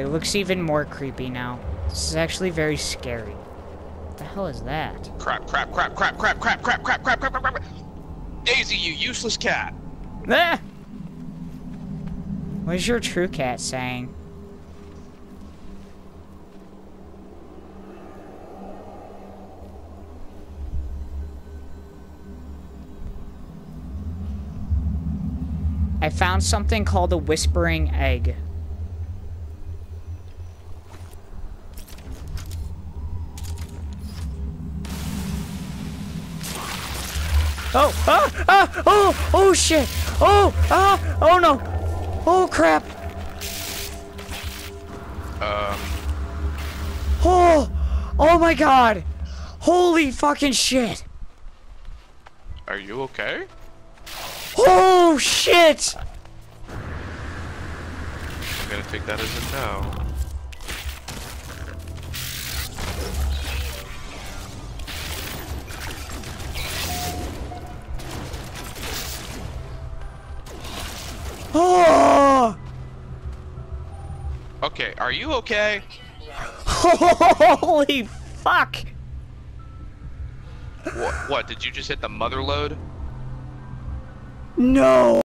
it looks even more creepy now. This is actually very scary. What the hell is that? Crap, crap, crap, crap, crap, crap, crap, crap, crap, crap, crap, crap. Daisy, you useless cat. Ah! What is your true cat saying? I found something called a whispering egg. Oh, ah, ah, oh, oh shit. Oh, ah, oh no. Oh crap. Um, Oh, oh my god. Holy fucking shit. are you okay? Oh shit. I'm gonna take that as a no. Okay, are you okay? Holy fuck. What, what, did you just hit the mother lode? No.